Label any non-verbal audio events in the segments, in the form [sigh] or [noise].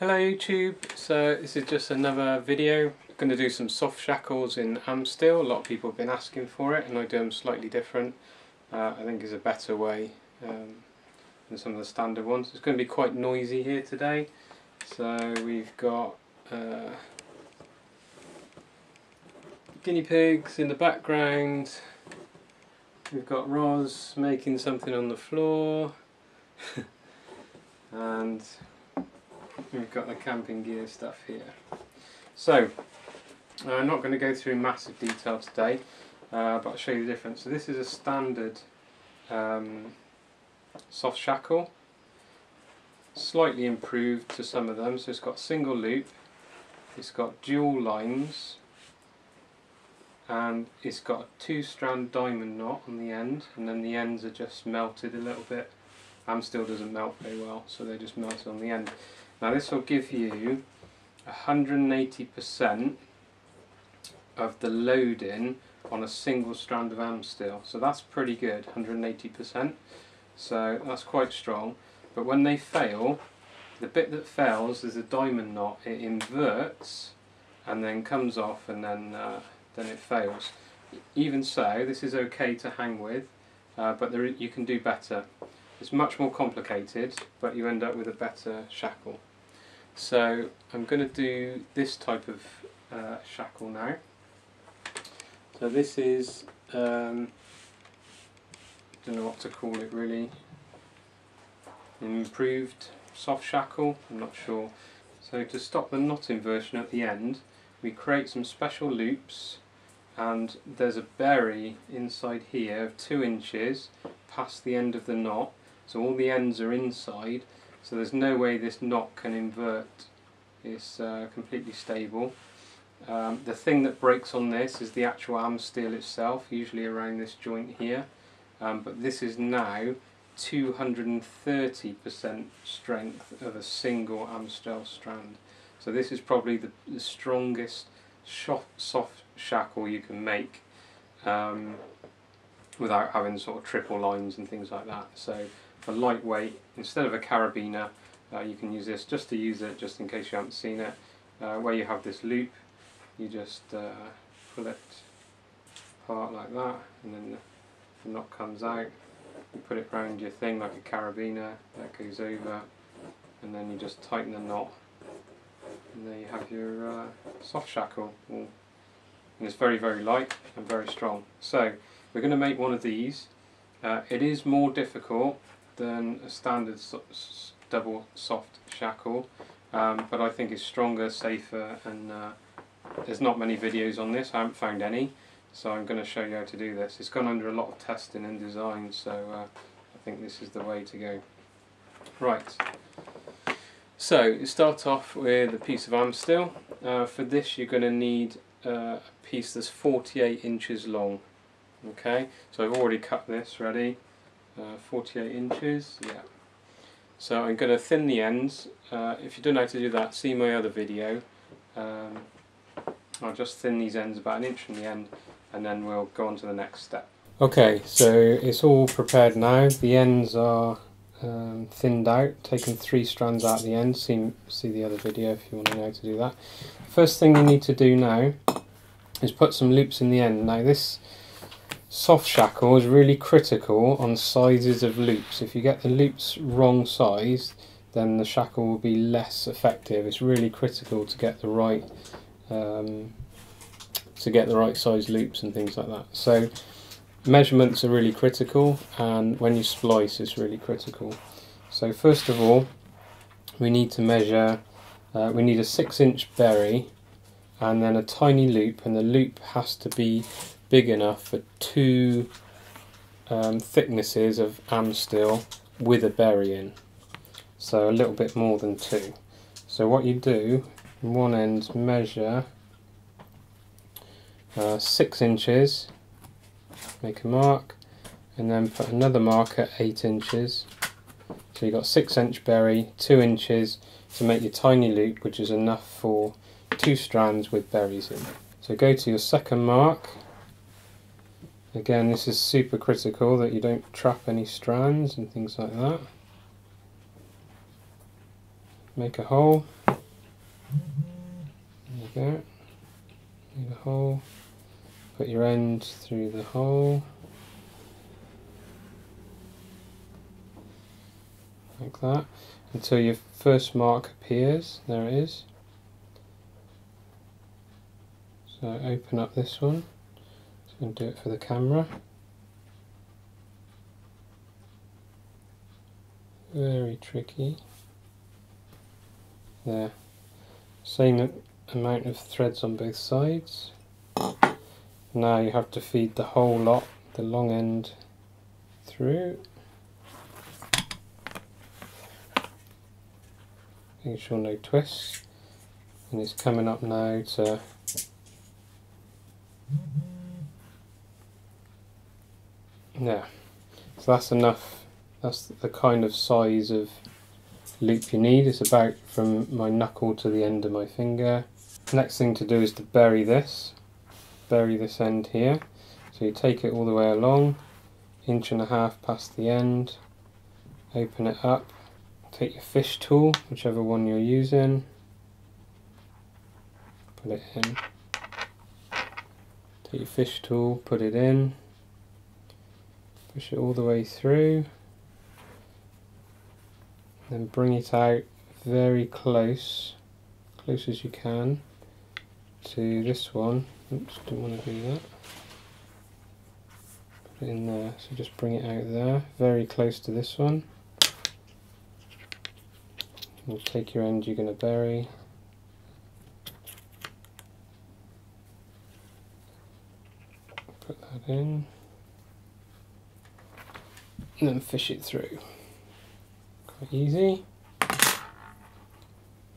Hello YouTube, so this is just another video. I'm going to do some soft shackles in Amsteel. A lot of people have been asking for it and I do them slightly different. Uh, I think is a better way um, than some of the standard ones. It's going to be quite noisy here today. So we've got uh, guinea pigs in the background. We've got Roz making something on the floor. [laughs] and we've got the camping gear stuff here. So, I'm not going to go through massive detail today, uh, but I'll show you the difference. So this is a standard um, soft shackle, slightly improved to some of them. So it's got single loop, it's got dual lines, and it's got a two strand diamond knot on the end, and then the ends are just melted a little bit. Amsteel doesn't melt very well, so they're just melted on the end. Now this will give you 180% of the loading on a single strand of Amsteel. So that's pretty good, 180%. So that's quite strong. But when they fail, the bit that fails is a diamond knot. It inverts and then comes off and then, uh, then it fails. Even so, this is okay to hang with, uh, but there, you can do better. It's much more complicated, but you end up with a better shackle. So I'm going to do this type of uh, shackle now. So this is, um, don't know what to call it really, improved soft shackle, I'm not sure. So to stop the knot inversion at the end, we create some special loops and there's a bury inside here of two inches past the end of the knot so all the ends are inside so there's no way this knot can invert. It's uh, completely stable. Um, the thing that breaks on this is the actual Amsteel itself, usually around this joint here. Um, but this is now 230% strength of a single Amsteel strand. So this is probably the, the strongest soft shackle you can make um, without having sort of triple lines and things like that. So for lightweight, instead of a carabiner, uh, you can use this just to use it, just in case you haven't seen it. Uh, where you have this loop, you just uh, pull it apart like that, and then the, knot comes out. You put it around your thing like a carabiner, that goes over, and then you just tighten the knot, and there you have your uh, soft shackle. And it's very, very light and very strong. So, we're going to make one of these. Uh, it is more difficult than a standard so double soft shackle um, but I think it's stronger, safer and uh, there's not many videos on this, I haven't found any so I'm going to show you how to do this. It's gone under a lot of testing and design so uh, I think this is the way to go. Right, so you start off with a piece of Amsteel. Uh, for this you're going to need uh, a piece that's 48 inches long. Okay, so I've already cut this ready uh, 48 inches yeah. So I'm going to thin the ends. Uh, if you don't know how to do that see my other video. Um, I'll just thin these ends about an inch from the end and then we'll go on to the next step. Okay so it's all prepared now. The ends are um, thinned out taken three strands out the end. See, see the other video if you want to know how to do that. First thing you need to do now is put some loops in the end. Now this soft shackle is really critical on sizes of loops. If you get the loops wrong size, then the shackle will be less effective. It's really critical to get the right um, to get the right size loops and things like that. So measurements are really critical, and when you splice, it's really critical. So first of all, we need to measure. Uh, we need a six-inch bury, and then a tiny loop, and the loop has to be big enough for two um, thicknesses of Amsteel with a bury in. So a little bit more than two. So what you do, one end measure uh, six inches, make a mark, and then put another mark at eight inches. So you've got six inch bury, two inches to make your tiny loop, which is enough for two strands with buries in. So go to your second mark, Again, this is super critical that you don't trap any strands and things like that. Make a hole. There you go. Through the hole. Put your end through the hole. Like that. Until your first mark appears. There it is. So open up this one. To do it for the camera. Very tricky. There. Same amount of threads on both sides. Now you have to feed the whole lot, the long end through. Making sure no twists. And it's coming up now to Yeah, so that's enough. That's the kind of size of loop you need. It's about from my knuckle to the end of my finger. Next thing to do is to bury this. Bury this end here. So you take it all the way along, inch and a half past the end, open it up, take your fish tool, whichever one you're using, put it in. Take your fish tool, put it in, push it all the way through. Then bring it out very close close as you can to this one. Oops didn't want to do that. Put it in there. So just bring it out there very close to this one. And take your end you're going to bury. Put that in and then fish it through. Quite easy.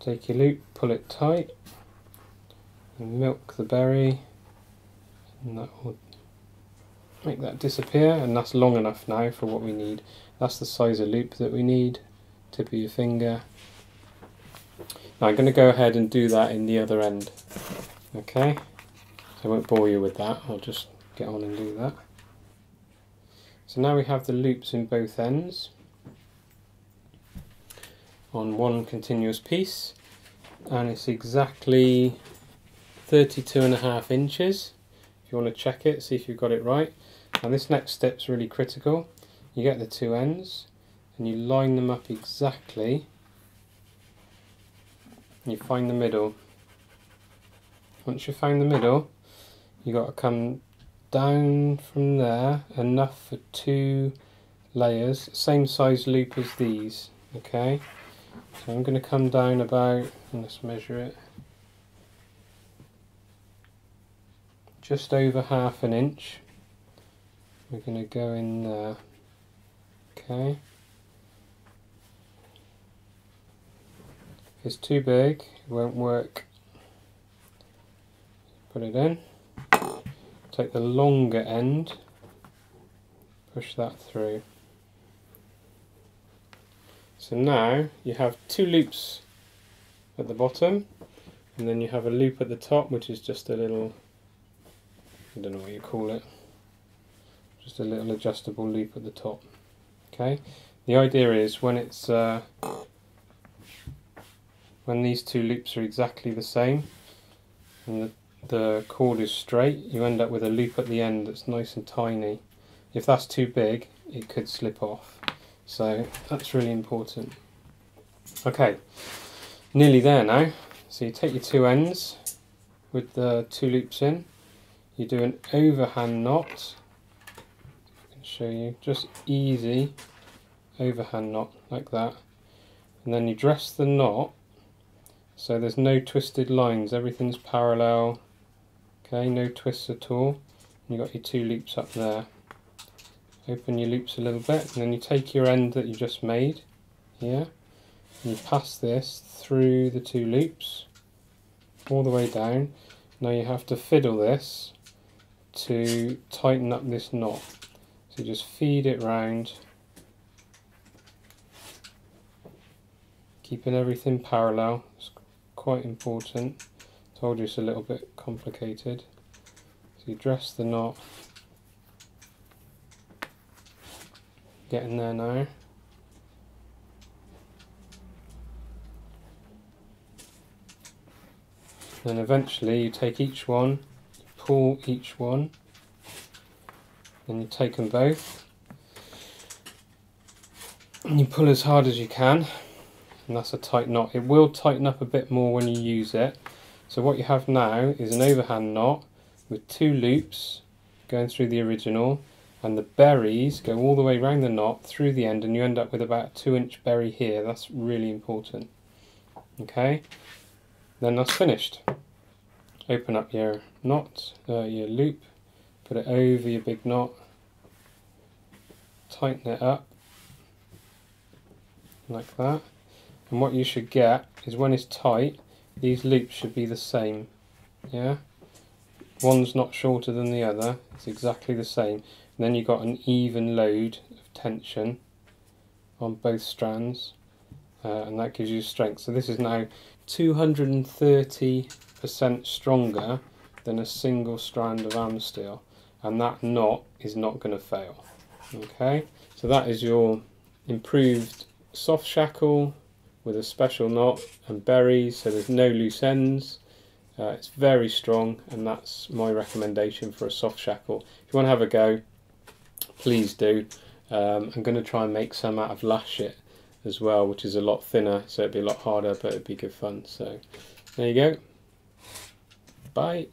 Take your loop, pull it tight, and milk the bury, and that will make that disappear, and that's long enough now for what we need. That's the size of loop that we need, tip of your finger. Now I'm going to go ahead and do that in the other end. Okay, so I won't bore you with that, I'll just get on and do that. So now we have the loops in both ends. On one continuous piece and it's exactly 32 and a half inches. If you want to check it see if you've got it right. And this next step is really critical. You get the two ends and you line them up exactly. And you find the middle. Once you find the middle you got to come down from there enough for two layers same size loop as these okay? So I'm going to come down about let's measure it just over half an inch. We're going to go in there okay? If it's too big it won't work. Put it in take the longer end, push that through. So now you have two loops at the bottom and then you have a loop at the top which is just a little, I don't know what you call it, just a little adjustable loop at the top. Okay, the idea is when it's uh, when these two loops are exactly the same and the the cord is straight, you end up with a loop at the end that's nice and tiny. If that's too big, it could slip off. So that's really important. Okay, nearly there now. So you take your two ends with the two loops in, you do an overhand knot. I can show you, just easy overhand knot like that. And then you dress the knot so there's no twisted lines, everything's parallel Okay, no twists at all. You've got your two loops up there. Open your loops a little bit and then you take your end that you just made here and you pass this through the two loops all the way down. Now you have to fiddle this to tighten up this knot. So just feed it round, keeping everything parallel, it's quite important. Told you it's a little bit complicated. So you dress the knot. Getting there now. Then eventually you take each one, pull each one, and you take them both, and you pull as hard as you can, and that's a tight knot. It will tighten up a bit more when you use it. So what you have now is an overhand knot with two loops going through the original and the buries go all the way around the knot through the end and you end up with about a two inch bury here. That's really important. Okay? Then that's finished. Open up your knot uh, your loop put it over your big knot tighten it up like that. And what you should get is when it's tight these loops should be the same yeah one's not shorter than the other it's exactly the same and then you've got an even load of tension on both strands uh, and that gives you strength. So this is now 230% stronger than a single strand of Amsteel and that knot is not going to fail. Okay, so that is your improved soft shackle with a special knot and buries so there's no loose ends. Uh, it's very strong and that's my recommendation for a soft shackle. If you want to have a go, please do. Um, I'm going to try and make some out of Lash-It as well, which is a lot thinner, so it'd be a lot harder, but it'd be good fun. So there you go. Bye.